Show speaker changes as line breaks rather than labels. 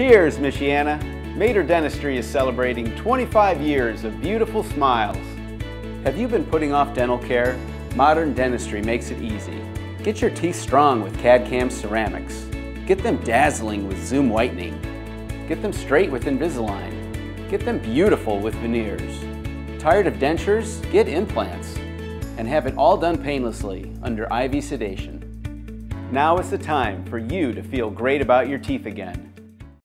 Cheers, Michiana! Mader Dentistry is celebrating 25 years of beautiful smiles. Have you been putting off dental care? Modern dentistry makes it easy. Get your teeth strong with CAD-CAM ceramics. Get them dazzling with Zoom whitening. Get them straight with Invisalign. Get them beautiful with veneers. Tired of dentures? Get implants. And have it all done painlessly under IV sedation. Now is the time for you to feel great about your teeth again.